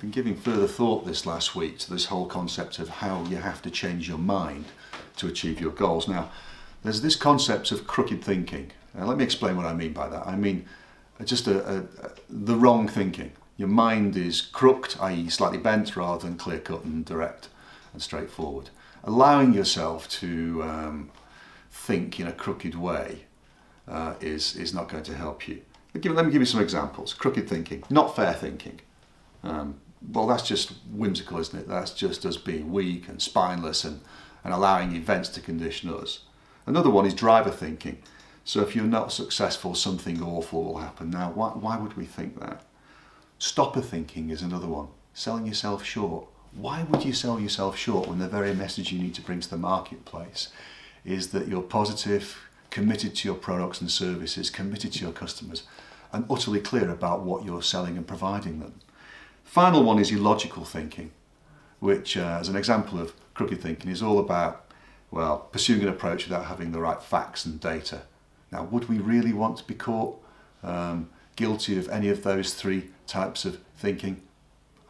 been giving further thought this last week to this whole concept of how you have to change your mind to achieve your goals. Now, there's this concept of crooked thinking. Now, let me explain what I mean by that. I mean just a, a, a, the wrong thinking. Your mind is crooked, i.e., slightly bent, rather than clear cut and direct and straightforward. Allowing yourself to um, think in a crooked way uh, is, is not going to help you. Let me give you some examples. Crooked thinking, not fair thinking. Um, well, that's just whimsical, isn't it? That's just us being weak and spineless and, and allowing events to condition us. Another one is driver thinking. So if you're not successful, something awful will happen. Now, why, why would we think that? Stopper thinking is another one. Selling yourself short. Why would you sell yourself short when the very message you need to bring to the marketplace is that you're positive, committed to your products and services, committed to your customers, and utterly clear about what you're selling and providing them? Final one is illogical thinking, which, uh, as an example of crooked thinking, is all about, well, pursuing an approach without having the right facts and data. Now, would we really want to be caught um, guilty of any of those three types of thinking?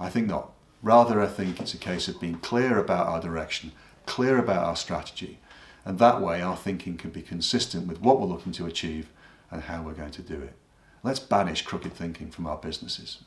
I think not. Rather, I think it's a case of being clear about our direction, clear about our strategy, and that way our thinking can be consistent with what we're looking to achieve and how we're going to do it. Let's banish crooked thinking from our businesses.